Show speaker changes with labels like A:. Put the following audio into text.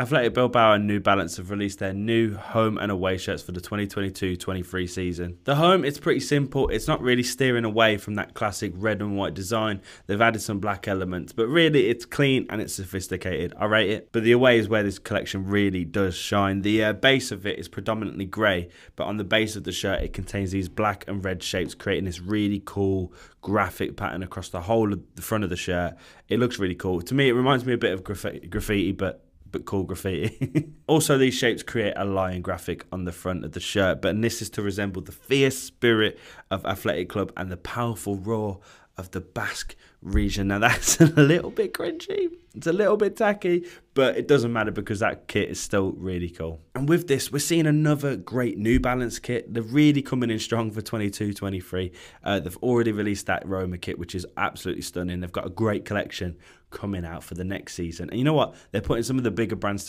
A: Athletic Bilbao and New Balance have released their new home and away shirts for the 2022-23 season. The home, it's pretty simple. It's not really steering away from that classic red and white design. They've added some black elements, but really it's clean and it's sophisticated. I rate it. But the away is where this collection really does shine. The uh, base of it is predominantly grey, but on the base of the shirt it contains these black and red shapes, creating this really cool graphic pattern across the whole of the front of the shirt. It looks really cool. To me, it reminds me a bit of graffiti, graffiti but but cool graffiti. also, these shapes create a lion graphic on the front of the shirt, but this is to resemble the fierce spirit of Athletic Club and the powerful roar of the Basque region. Now, that's a little bit cringy. It's a little bit tacky, but it doesn't matter because that kit is still really cool. And with this, we're seeing another great New Balance kit. They're really coming in strong for 22 23. Uh, they've already released that Roma kit, which is absolutely stunning. They've got a great collection coming out for the next season. And you know what? They're putting some of the bigger brands